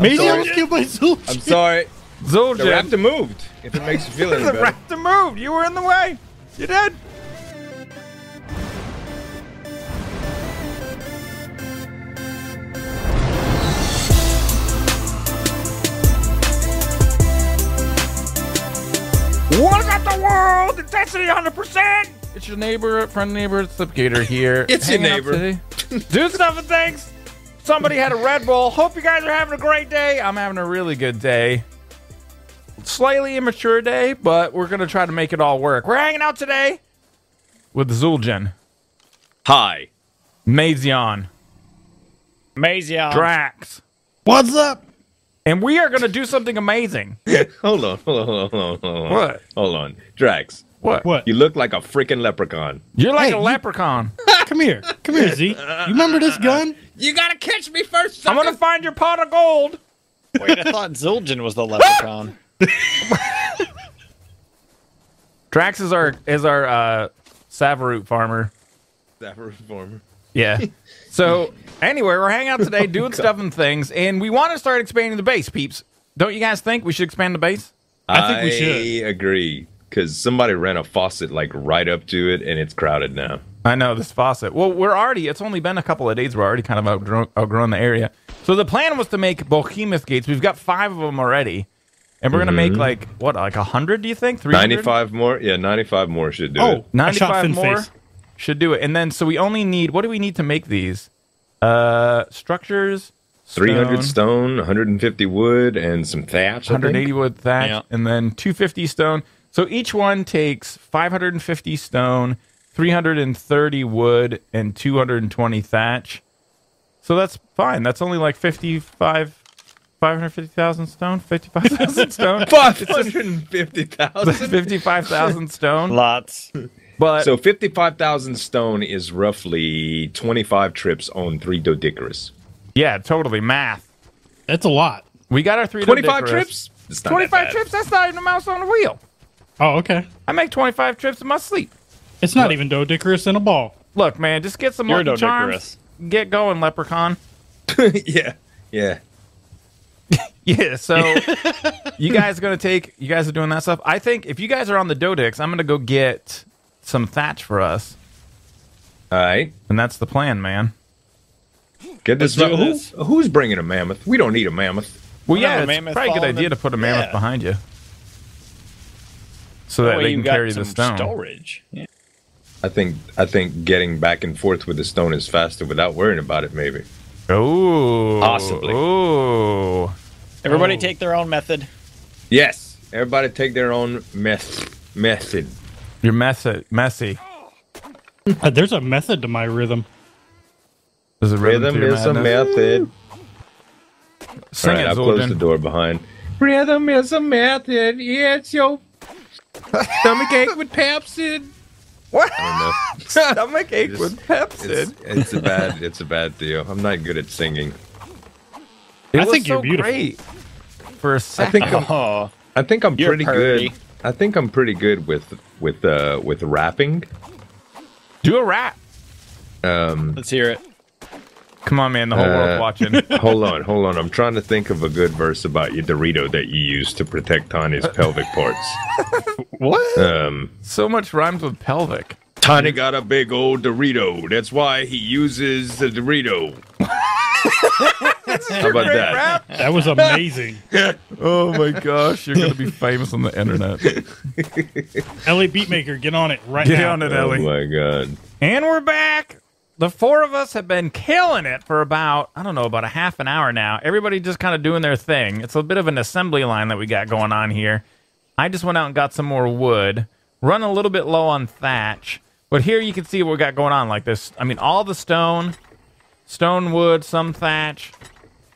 Maybe I sorry. was killed by Zul'jin. I'm sorry. The Zul'jin. raptor moved. If it makes you feel any the better. raptor moved. You were in the way. You did. What about the world? Intensity 100%. It's your neighbor, friend neighbor, Slipgator here. It's your hanging out neighbor. today. Doing stuff and things. Somebody had a Red Bull. Hope you guys are having a great day. I'm having a really good day. Slightly immature day, but we're going to try to make it all work. We're hanging out today with Zul'jin, Hi. Mazion, Mazion. Drax, What's up? and we are going to do something amazing. Hold on. Hold on. Hold on. Hold on. Hold on. What? Hold on. Drax. What? What? You look like a freaking leprechaun. You're like Hey, a you- leprechaun. Come here. Come here, Z. You remember this gun? You gotta catch me first. I'm going to find your pot of gold. Wait, I thought Zul'jin was the leprechaun. Drax is our is our uh, Savoroot farmer. Savoroot farmer. Yeah. So anyway, we're hanging out today, doing stuff and things, and we want to start expanding the base, peeps. Don't you guys think we should expand the base? I think we should. I agree. Because somebody ran a faucet like right up to it, and it's crowded now. I know this faucet. Well, we're already. It's only been a couple of days. We're already kind of outgrown, outgrown the area. So the plan was to make behemoth gates. We've got five of them already, and we're gonna make like what, like a hundred? Do you think? Three hundred? Ninety-five more. Yeah, ninety-five more should do Oh, it. I 95 Finn more face. should do it. And then so we only need. What do we need to make these? Uh, structures. Three hundred stone, stone, one hundred and fifty wood, and some thatch. I think. 180 wood thatch, Yeah. and then 250 stone. So each one takes 550 stone, 330 wood, and 220 thatch. So that's fine. That's only like 55, 550,000 stone, 55,000 stone, Five hundred and fifty thousand. 55,000 stone. Lots. But So fifty-five thousand stone is roughly twenty-five trips on three Doedicurus. yeah, totally math. That's a lot. We got our three. Twenty-five Doedicurus. trips. It's not that 25 trips. That's not even a mouse on a wheel. Oh, okay. I make 25 trips in my sleep. It's not even Doedicurus in a ball. Look, man, just get some You're lucky charms. Get going, leprechaun. yeah, yeah. Yeah, so you guys are gonna take you guys are doing that stuff. I think if you guys are on the Dodix, I'm gonna go get some thatch for us. All right. And that's the plan, man. Get this. Let's Who- this. who's bringing a mammoth? We don't need a mammoth. Well We'll yeah, have a it's mammoth probably a good idea the- to put a mammoth Yeah. behind you. So That that way they you can got carry the stone. storage. Yeah. I think I think getting back and forth with the stone is faster without worrying about it. Maybe. Oh Possibly. Oh. Everybody Oh. take their own method. Yes. Everybody take their own meth method. You're messy messy. Uh, there's a method to my rhythm. There's a rhythm, Rhythm to your is a method. Sing All right, it, I'll close the door behind. Rhythm is a method. Yeah, it's your stomach ache with Pepcid. What? I don't know. Stomach ache Just- with Pepcid. It's, it's a bad it's a bad deal. I'm not good at singing. It I was think you're beautiful. great for a second. think I'm Oh, I think I'm pretty purdy. good. I think I'm pretty good with with uh with rapping. Do a rap. Um let's hear it. Come on, man. The whole Uh, world's watching. hold on, hold on. I'm trying to think of a good verse about your Dorito that you use to protect Tanya's pelvic parts. What? Um so much rhymes with pelvic. Tanya got a big old Dorito. That's why he uses the Dorito. How about that? That was amazing. Oh my gosh, you're gonna be famous on the internet. Ellie Beatmaker, get on it right Get now. on it, Ellie. Oh my god. And we're back. The four of us have been killing it for about, I don't know, about a half an hour now. Everybody just kind of doing their thing. It's a bit of an assembly line that we got going on here. I just went out and got some more wood, run a little bit low on thatch. But here you can see what we got going on. Like this, I mean, all the stone, stone wood, some thatch,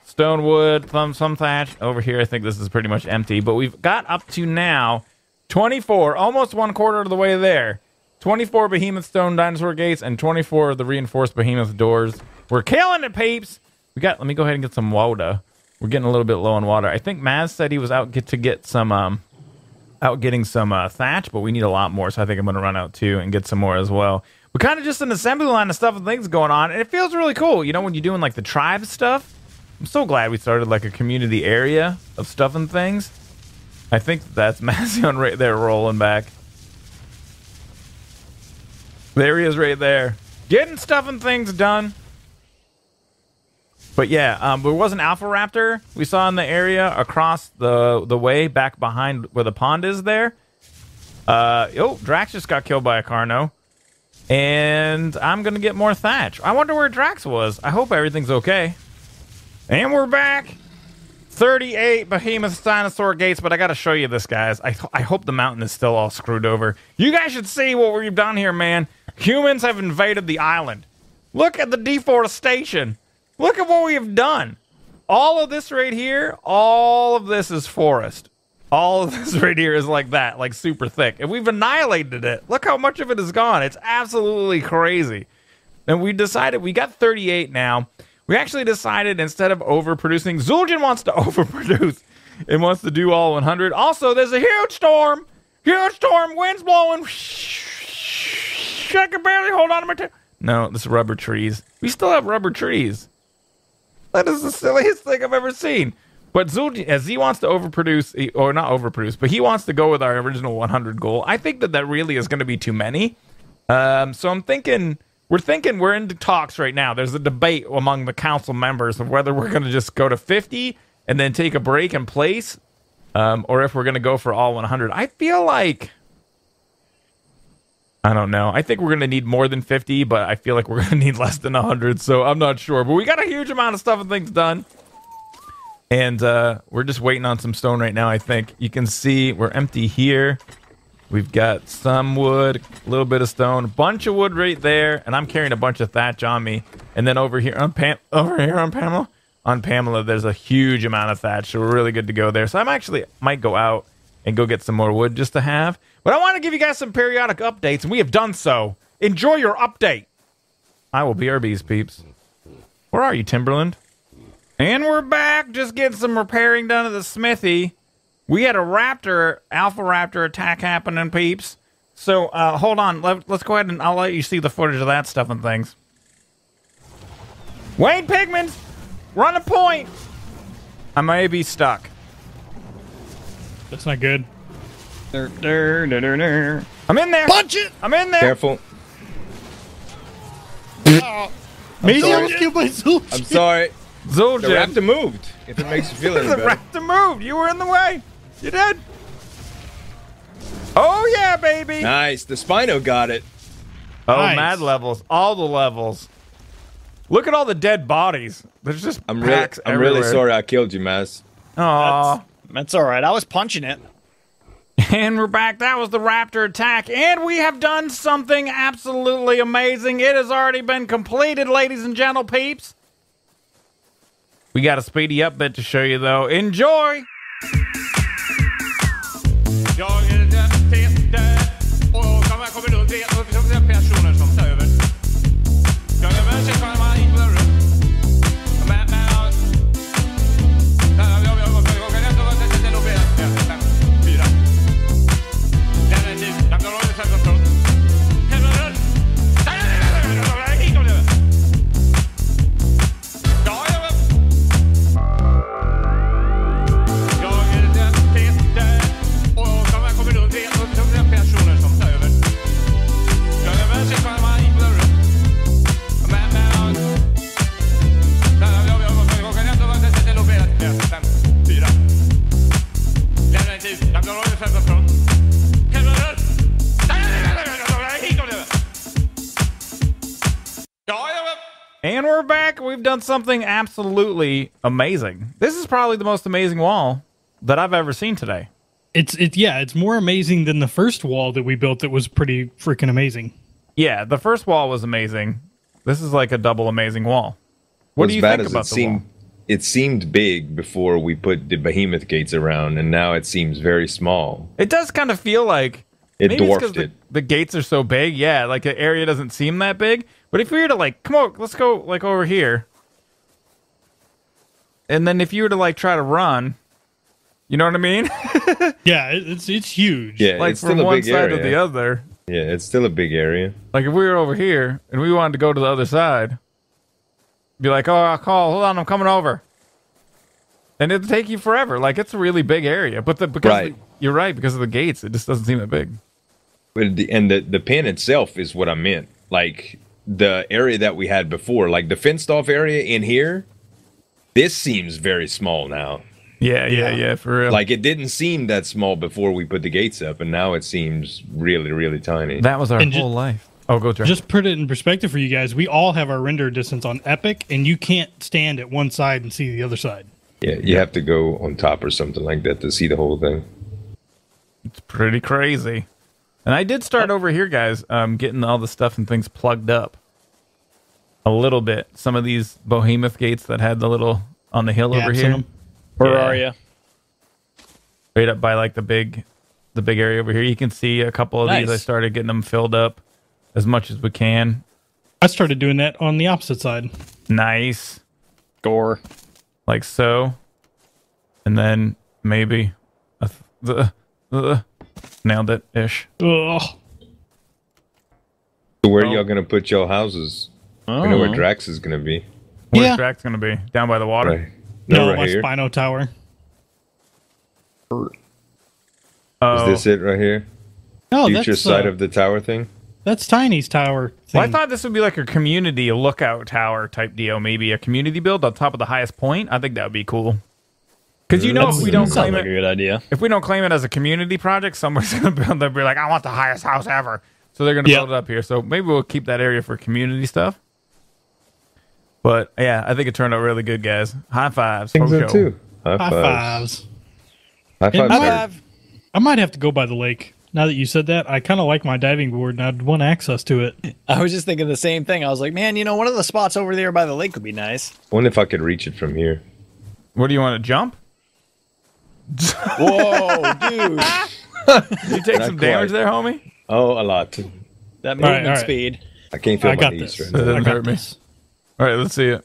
stone wood, some some thatch. Over here, I think this is pretty much empty. But we've got up to now 24, almost one quarter of the way there. 24 behemoth stone dinosaur gates and 24 of the reinforced behemoth doors. We're killing it, peeps. We got. Let me go ahead and get some water. We're getting a little bit low on water. I think Maz said he was out get to get some um out getting some uh, thatch, but we need a lot more. So I think I'm going to run out too and get some more as well. We're kind of just an assembly line of stuff and things going on, and it feels really cool. You know, when you're doing like the tribe stuff, I'm so glad we started like a community area of stuff and things. I think that's Mazion right there rolling back. There he is right there. Getting stuff and things done. But yeah, um, there was an Alpha Raptor we saw in the area across the the way back behind where the pond is there. Uh, oh, Drax just got killed by a Carno. And I'm going to get more Thatch. I wonder where Drax was. I hope everything's okay. And we're back. 38 Behemoth Dinosaur Gates, but I got to show you this, guys. I, I hope the mountain is still all screwed over. You guys should see what we've done here, man. Humans have invaded the island. Look at the deforestation. Look at what we have done. All of this right here, all of this is forest. All of this right here is like that, like super thick. And we've annihilated it. Look how much of it is gone. It's absolutely crazy. And we decided we got 38 now. We actually decided instead of overproducing, Zul'jin wants to overproduce and wants to do all 100. Also, there's a huge storm. Huge storm. Winds blowing. I can barely hold on to my tail. No, this is rubber trees. We still have rubber trees. That is the silliest thing I've ever seen. But Zul'jin, as he wants to overproduce, or not overproduce, but he wants to go with our original 100 goal. I think that that really is going to be too many. Um, so I'm thinking, we're thinking we're into talks right now. There's a debate among the council members of whether we're going to just go to 50 and then take a break in place, um, or if we're going to go for all 100. I feel like. I don't know. I think we're going to need more than 50, but I feel like we're going to need less than 100, so I'm not sure. But we got a huge amount of stuff and things done. And uh, we're just waiting on some stone right now, I think. You can see we're empty here. We've got some wood, a little bit of stone, a bunch of wood right there, and I'm carrying a bunch of thatch on me. And then over here on Pam- over here on Pamela, on Pamela, there's a huge amount of thatch, so we're really good to go there. So I'm actually might go out and go get some more wood just to have. But I want to give you guys some periodic updates, and we have done so. Enjoy your update. I will BRBs, peeps. Where are you, Timberland? And we're back, just getting some repairing done at the smithy. We had a raptor, alpha raptor attack happening, peeps. So uh, hold on, Let, let's go ahead and I'll let you see the footage of that stuff and things. Wayne Pigments, run a point. I may be stuck. That's not good. Dur, dur, dur, dur, dur. I'm in there. Punch it! I'm in there. Careful. Maybe. I was killed by Zul'jin. I'm sorry. The Zul'jin. raptor moved. If it makes you feel any the better. raptor moved. You were in the way. You did. Oh yeah, baby. Nice. The Spino got it. Oh, Nice. mad levels. All the levels. Look at all the dead bodies. There's just I'm really, I'm really sorry I killed you, Maz. Aw. That's all right. I was punching it. And we're back. That was the Raptor attack. And we have done something absolutely amazing. It has already been completed, ladies and gentle peeps. We got a speedy up bit to show you, though. Enjoy. We're back. We've done something absolutely amazing. This is probably the most amazing wall that I've ever seen today. It's it yeah, it's more amazing than the first wall that we built that was pretty freaking amazing. Yeah, the first wall was amazing. This is like a double amazing wall. What as do you bad think about it the seemed, wall? it seemed big before we put the behemoth gates around, and now it seems very small. It does kind of feel like It maybe it's 'cause dwarfed the, it. the gates are so big. Yeah, like the area doesn't seem that big. But if we were to like, come on, let's go like over here, and then if you were to like try to run, you know what I mean? Yeah, it's it's huge. Yeah, like it's from still a one big side area. to the other. Yeah, it's still a big area. Like if we were over here and we wanted to go to the other side, be like, oh, I'll call. Hold on, I'm coming over. and it'd take you forever. Like it's a really big area, but the because Right. you're right because of the gates, it just doesn't seem that big. But the, and the the pin itself is what I meant. Like the area that we had before, like the fenced off area in here. This seems very small now. Yeah, yeah, yeah, for real. Like it didn't seem that small before we put the gates up, and now it seems really, really tiny. that was our And ju- whole life. Oh, go Trey. Just put it in perspective for you guys. We all have our render distance on Epic, and you can't stand at one side and see the other side. yeah, you have to go on top or something like that to see the whole thing. It's pretty crazy. And I did start over here, guys, um, getting all the stuff and things plugged up a little bit. Some of these behemoth gates that had the little on the hill over here, them. Where Yeah. are you? right up by like the big, the big area over here. You can see a couple of these. I started getting them filled up as much as we can. I started doing that on the opposite side. Nice, Gore. like so, and then maybe a th- the the nailed it ish. Ugh. So where Oh. y'all gonna put your houses? I know where Oh. Drax is gonna be. Where's Yeah. Drax gonna be? Down by the water. Right. No, No, my right here. Spino Tower. Oh, Is this it right here? No, Future that's side uh, of the tower thing. that's Tiny's tower. Thing. Well, I thought this would be like a community lookout tower type deal, maybe a community build on top of the highest point. I think that would be cool. Because you know, if we don't Sounds claim like a it, good idea. if we don't claim it as a community project, someone's gonna build. They'll be like, "I want the highest house ever," so they're gonna Yep. build it up here. So maybe we'll keep that area for community stuff. But yeah, I think it turned out really good, guys. High fives. Think so Hojo. too. High high fives. fives. High fives. my- sir. I might have to go by the lake. Now that you said that, I kind of like my diving board, and I'd want access to it. I was just thinking the same thing. I was like, man, you know, one of the spots over there by the lake would be nice. Wonder if I could reach it from here. What do you want to jump? Whoa, dude. You take Not some damage quite. there, homie. Oh, a lot. That right, movement speed. I can't feel I my got knees this. right That now. I doesn't hurt me. this. All right, let's see it.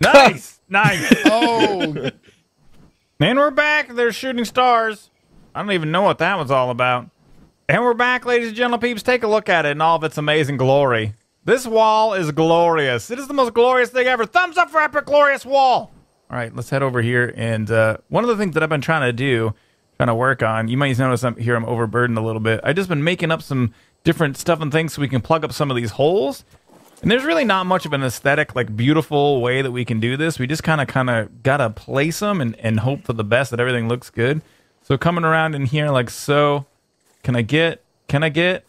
Nice, nice. Oh, And we're back. They're shooting stars. I don't even know what that was all about. And we're back, ladies and gentlemen, peeps. Take a look at it in all of its amazing glory. This wall is glorious. It is the most glorious thing ever. Thumbs up for Epic Glorious Wall. All right, let's head over here. And uh, one of the things that I've been trying to do, trying to work on, you might notice I'm here I'm overburdened a little bit. I've just been making up some different stuff and things so we can plug up some of these holes. And there's really not much of an aesthetic, like beautiful way that we can do this. We just kind of, kind of gotta place them and, and hope for the best that everything looks good. So coming around in here like so, can I get, can I get,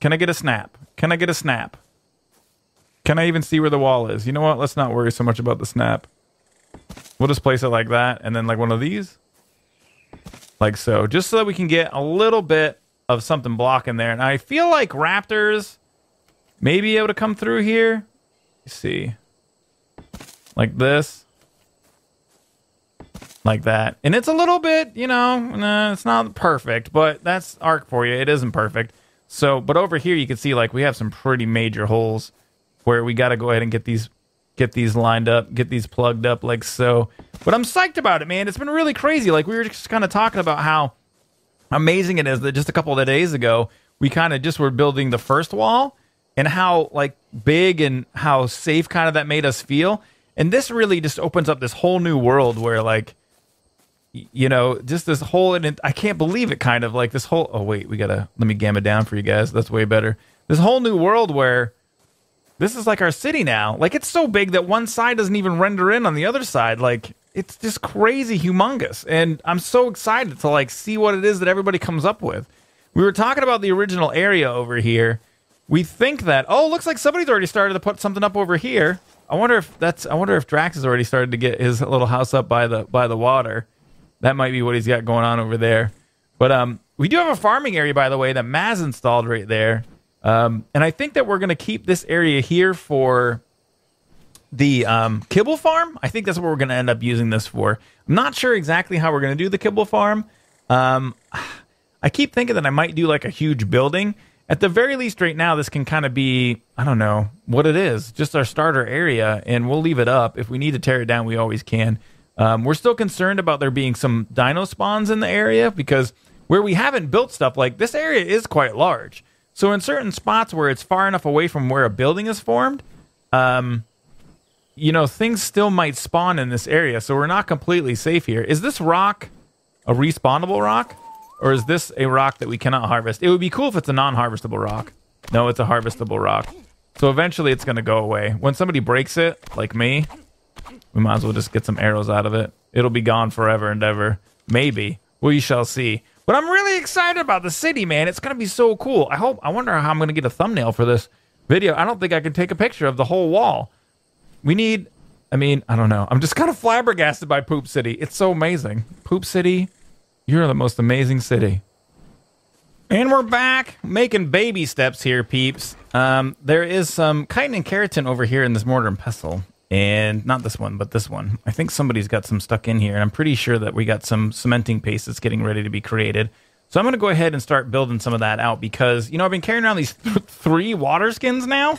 can I get a snap? Can I get a snap? Can I even see where the wall is? You know what? Let's not worry so much about the snap. We'll just place it like that, and then like one of these, like so, just so that we can get a little bit of something blocking there. And I feel like raptors may be able to come through here. You see, like this, like that, and it's a little bit, you know, nah, it's not perfect, but that's arc for you. It isn't perfect. So, but over here you can see like we have some pretty major holes where we got to go ahead and get these get these lined up, get these plugged up like so. But I'm psyched about it, man. It's been really crazy. Like we were just kind of talking about how amazing it is that just a couple of days ago we kind of just were building the first wall and how like big and how safe kind of that made us feel. And this really just opens up this whole new world where like you know, just this whole and I can't believe it kind of like this whole oh wait, we got to let me gamma down for you guys. That's way better. This whole new world where this is like our city now. Like it's so big that one side doesn't even render in on the other side. Like it's just crazy humongous. And I'm so excited to like see what it is that everybody comes up with. We were talking about the original area over here. We think that oh, looks like somebody's already started to put something up over here. I wonder if that's I wonder if Drax has already started to get his little house up by the by the water. That might be what he's got going on over there. But um, we do have a farming area, by the way, that Maz installed right there. Um, and I think that we're going to keep this area here for the um, kibble farm. I think that's what we're going to end up using this for. I'm not sure exactly how we're going to do the kibble farm. Um, I keep thinking that I might do like a huge building. At the very least, right now, this can kind of be, I don't know what it is, just our starter area, and we'll leave it up. If we need to tear it down, we always can. Um, we're still concerned about there being some dino spawns in the area because where we haven't built stuff, like this area is quite large. So in certain spots where it's far enough away from where a building is formed, um, you know, things still might spawn in this area, so we're not completely safe here. Is this rock a respawnable rock? Or is this a rock that we cannot harvest? It would be cool if it's a non-harvestable rock. No, it's a harvestable rock. So eventually it's going to go away. When somebody breaks it, like me, we might as well just get some arrows out of it. It'll be gone forever and ever. Maybe. We shall see. But I'm really excited about the city, man. It's going to be so cool. I hope, I wonder how I'm going to get a thumbnail for this video. I don't think I can take a picture of the whole wall. We need, I mean, I don't know. I'm just kind of flabbergasted by Poop City. It's so amazing. Poop City, you're the most amazing city. And we're back making baby steps here, peeps. Um, there is some chitin and keratin over here in this mortar and pestle. And not this one, but this one. I think somebody's got some stuck in here. And I'm pretty sure that we got some cementing paste that's getting ready to be created. So I'm going to go ahead and start building some of that out because, you know, I've been carrying around these th- three water skins now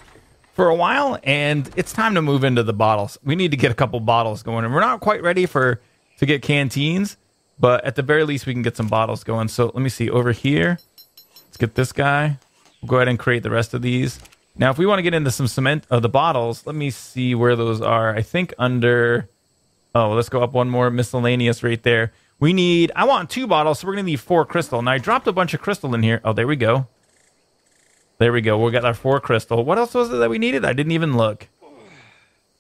for a while, and it's time to move into the bottles. We need to get a couple bottles going, and we're not quite ready for to get canteens, but at the very least, we can get some bottles going. So let me see over here. Let's get this guy. We'll go ahead and create the rest of these. Now, if we want to get into some cement of the bottles, let me see where those are. I think under. Oh, let's go up one more miscellaneous right there. We need. I want two bottles, so we're gonna need four crystal. Now I dropped a bunch of crystal in here. Oh, there we go. There we go. We got our four crystal. What else was it that we needed? I didn't even look.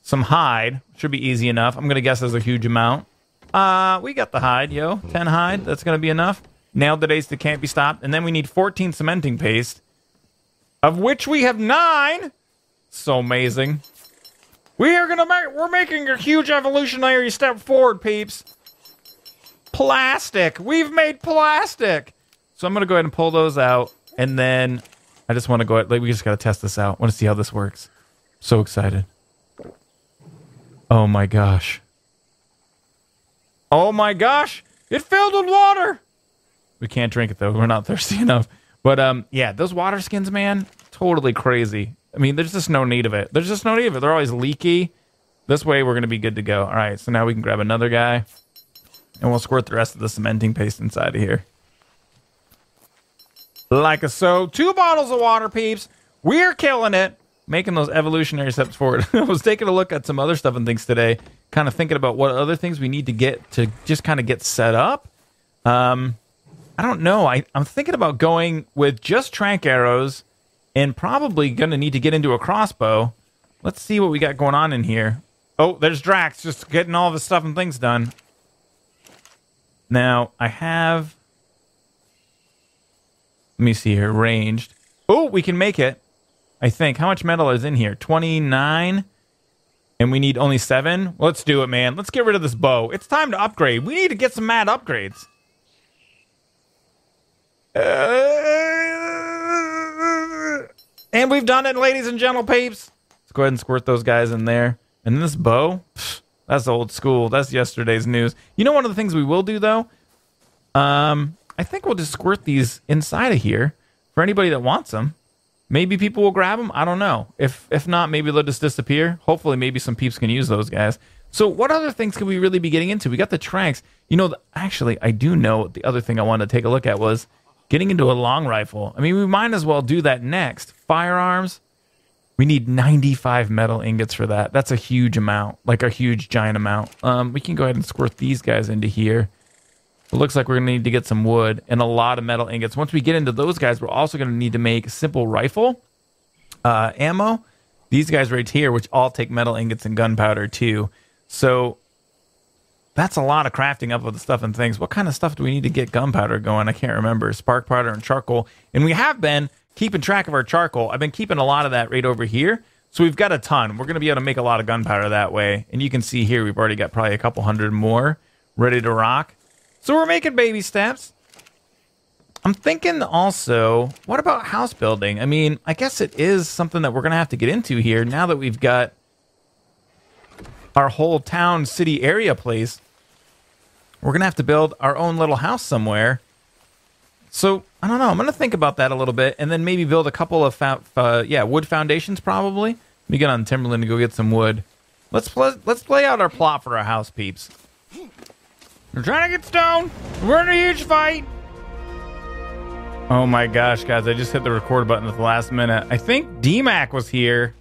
Some hide should be easy enough. I'm gonna guess there's a huge amount. Uh, we got the hide, yo. Ten hide. That's gonna be enough. Nailed the days that can't be stopped, and then we need 14 cementing paste, of which we have nine. So amazing. We are gonna make. We're making a huge evolutionary step forward, peeps. Plastic. We've made plastic. So I'm gonna go ahead and pull those out, and then I just want to go. ahead. Like we just gotta test this out. Want to see how this works. So excited. Oh my gosh. Oh my gosh! It filled with water. We can't drink it though. We're not thirsty enough. But um, yeah, those water skins, man, totally crazy. I mean, there's just no need of it. There's just no need of it. They're always leaky. This way, we're gonna be good to go. All right, so now we can grab another guy, and we'll squirt the rest of the cementing paste inside of here. Like a so, two bottles of water, peeps. We're killing it, making those evolutionary steps forward. I was taking a look at some other stuff and things today, kind of thinking about what other things we need to get to just kind of get set up. Um, I don't know. I, I'm thinking about going with just trank arrows and probably going to need to get into a crossbow. Let's see what we got going on in here. Oh, there's Drax just getting all his stuff and things done. Now, I have. Let me see here. Ranged. Oh, we can make it. I think. How much metal is in here? 29. And we need only seven? Let's do it, man. Let's get rid of this bow. It's time to upgrade. We need to get some mad upgrades. And we've done it, ladies and gentle peeps. Let's go ahead and squirt those guys in there. And this bow, pff, that's old school. That's yesterday's news. You know, one of the things we will do though, um, I think we'll just squirt these inside of here for anybody that wants them. Maybe people will grab them. I don't know. If if not, maybe they'll just disappear. Hopefully, maybe some peeps can use those guys. So, what other things could we really be getting into? We got the tranks. You know, actually, I do know the other thing I wanted to take a look at was getting into a long rifle. I mean, we might as well do that next. Firearms. We need 95 metal ingots for that. That's a huge amount, like a huge giant amount. Um, we can go ahead and squirt these guys into here. It looks like we're going to need to get some wood and a lot of metal ingots. Once we get into those guys, we're also going to need to make simple rifle uh, ammo. These guys right here, which all take metal ingots and gunpowder too. So that's a lot of crafting up of the stuff and things. What kind of stuff do we need to get gunpowder going? I can't remember. Spark powder and charcoal. And we have been keeping track of our charcoal. I've been keeping a lot of that right over here. So we've got a ton. We're going to be able to make a lot of gunpowder that way. And you can see here, we've already got probably a couple hundred more ready to rock. So we're making baby steps. I'm thinking also, what about house building? I mean, I guess it is something that we're going to have to get into here now that we've got our whole town, city area place. We're going to have to build our own little house somewhere. So, I don't know. I'm going to think about that a little bit and then maybe build a couple of, fa- uh, yeah, wood foundations probably. Let me get on Timberland to go get some wood. Let's, pl- let's play out our plot for our house, peeps. We're trying to get stone. We're in a huge fight. Oh my gosh, guys! I just hit the record button at the last minute. I think DMAC was here.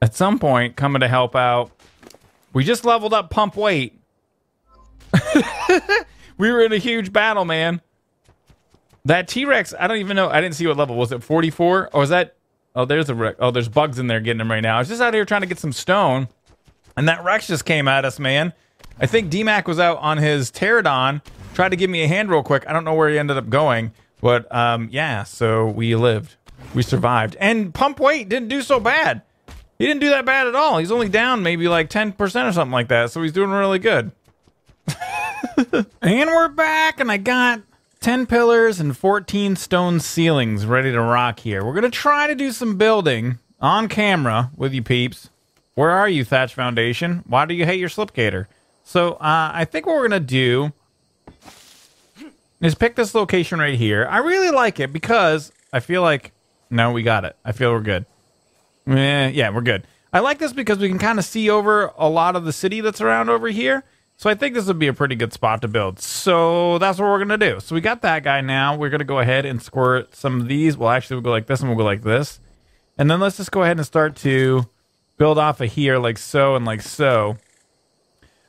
at some point coming to help out. We just leveled up pump weight. we were in a huge battle, man. That T Rex, I don't even know. I didn't see what level was it. Forty four, or was that? Oh, there's a Rex. Oh, there's bugs in there getting him right now. I was just out here trying to get some stone, and that Rex just came at us, man. I think DMAC was out on his pterodon, tried to give me a hand real quick. I don't know where he ended up going, but um, yeah. So we lived, we survived, and pump weight didn't do so bad. He didn't do that bad at all. He's only down maybe like ten percent or something like that. So he's doing really good. And we're back, and I got 10 pillars and 14 stone ceilings ready to rock here. We're going to try to do some building on camera with you peeps. Where are you, Thatch Foundation? Why do you hate your Slipgator? So, uh, I think what we're going to do is pick this location right here. I really like it because I feel like, no, we got it. I feel we're good. Eh, yeah, we're good. I like this because we can kind of see over a lot of the city that's around over here. So I think this would be a pretty good spot to build. So that's what we're going to do. So we got that guy now. We're going to go ahead and squirt some of these. Well, actually, we'll go like this and we'll go like this. And then let's just go ahead and start to build off of here like so and like so.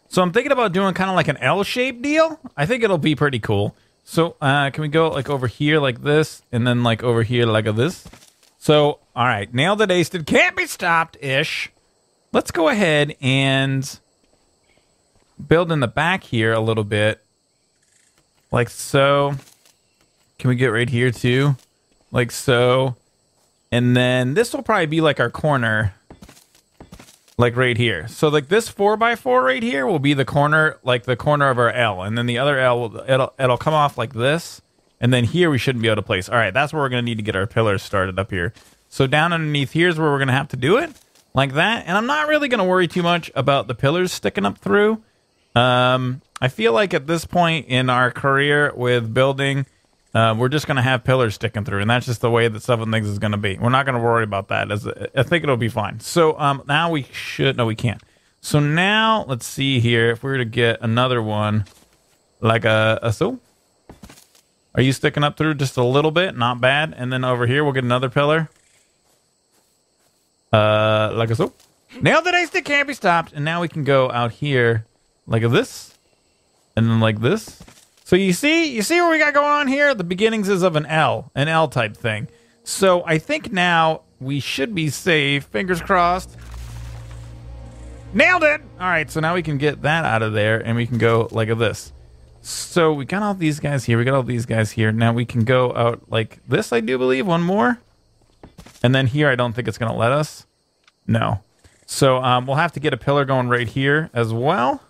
So I'm thinking about doing kind of like an L-shaped deal. I think it'll be pretty cool. So uh, can we go like over here like this and then like over here like this? So, all right, nailed it, aced. Can't be stopped-ish. Let's go ahead and build in the back here a little bit. Like so. Can we get right here too? Like so. And then this will probably be like our corner. Like right here. So like this 4x4 right here will be the corner, like the corner of our L. And then the other L, will, it'll, it'll come off like this. And then here we shouldn't be able to place. All right, that's where we're going to need to get our pillars started up here. So down underneath here's where we're going to have to do it. Like that. And I'm not really going to worry too much about the pillars sticking up through. Um, I feel like at this point in our career with building, uh, we're just going to have pillars sticking through, and that's just the way that Seven Things is going to be. We're not going to worry about that. As I think it'll be fine. So um, now we should. No, we can't. So now let's see here. If we were to get another one, like a, a so, are you sticking up through just a little bit? Not bad. And then over here we'll get another pillar. Uh, like a so. Nailed it, ace. It can't be stopped. And now we can go out here like this, and then like this. So you see, you see what we got going on here? The beginnings is of an L, an L type thing. So I think now we should be safe. Fingers crossed. Nailed it! All right, so now we can get that out of there, and we can go like this. So we got all these guys here. We got all these guys here. Now we can go out like this, I do believe. One more. And then here, I don't think it's going to let us. No. So um, we'll have to get a pillar going right here as well.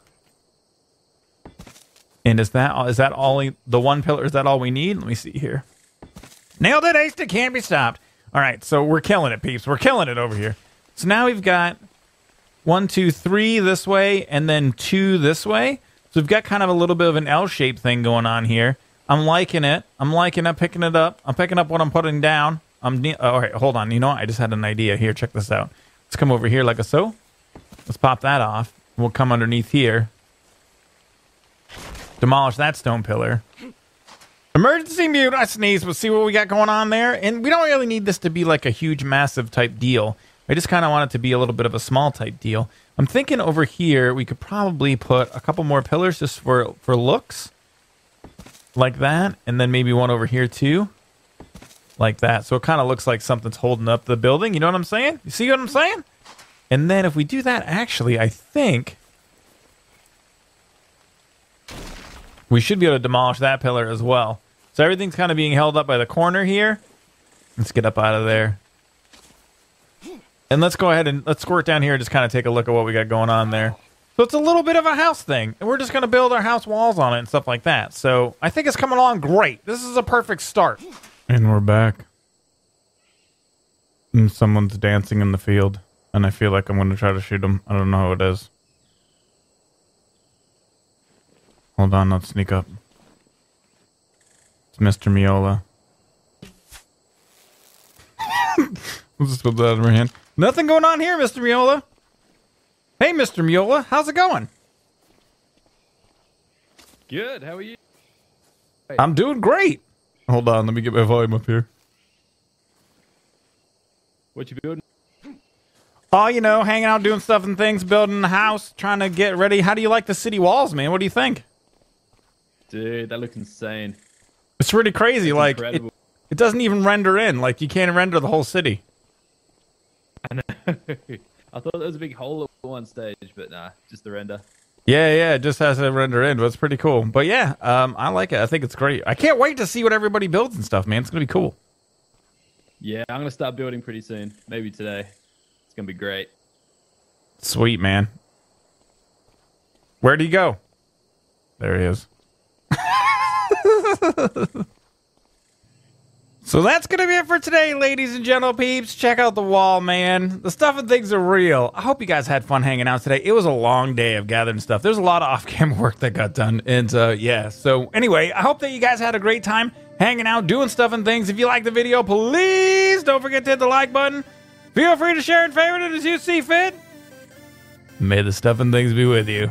And is that is that all the one pillar? Is that all we need? Let me see here. Nailed it, aced it, can't be stopped. All right, so we're killing it, peeps. We're killing it over here. So now we've got one, two, three this way, and then two this way. So we've got kind of a little bit of an L-shaped thing going on here. I'm liking it. I'm liking it, picking it up. I'm picking up what I'm putting down. I'm oh, all right. Hold on. You know what? I just had an idea here. Check this out. Let's come over here like a so. Let's pop that off. We'll come underneath here. Demolish that stone pillar. Emergency mute. I sneeze. We'll see what we got going on there. And we don't really need this to be like a huge, massive type deal. I just kind of want it to be a little bit of a small type deal. I'm thinking over here we could probably put a couple more pillars just for for looks, like that, and then maybe one over here too, like that. So it kind of looks like something's holding up the building. You know what I'm saying? You see what I'm saying? And then if we do that, actually, I think we should be able to demolish that pillar as well. So everything's kind of being held up by the corner here. Let's get up out of there. And let's go ahead and let's squirt down here and just kind of take a look at what we got going on there. So it's a little bit of a house thing. And we're just going to build our house walls on it and stuff like that. So I think it's coming along great. This is a perfect start. And we're back. And someone's dancing in the field. And I feel like I'm going to try to shoot him. I don't know who it is. Hold on, let's sneak up. It's Mr. Meola. Let's just put that in my hand. Nothing going on here, Mr. Meola. Hey, Mr. Meola, how's it going? Good. How are you? I'm doing great. Hold on, let me get my volume up here. What you building? Oh, you know, hanging out, doing stuff and things, building a house, trying to get ready. How do you like the city walls, man? What do you think? Dude, that looks insane. It's really crazy. like, it, it doesn't even render in. Like, you can't render the whole city. I thought there was a big hole at one stage, but nah, just the render. Yeah, yeah, it just has to render in, but it's pretty cool. But yeah, um, I like it. I think it's great. I can't wait to see what everybody builds and stuff, man. It's gonna be cool. Yeah, I'm gonna start building pretty soon. Maybe today. It's gonna be great. Sweet, man. Where'd he go? There he is. so that's going to be it for today, ladies and gentle peeps. Check out the wall, man. The stuff and things are real. I hope you guys had fun hanging out today. It was a long day of gathering stuff. There's a lot of off camera work that got done. And uh, yeah, so anyway, I hope that you guys had a great time hanging out, doing stuff and things. If you like the video, please don't forget to hit the like button. Feel free to share and favorite it as you see fit. May the stuff and things be with you.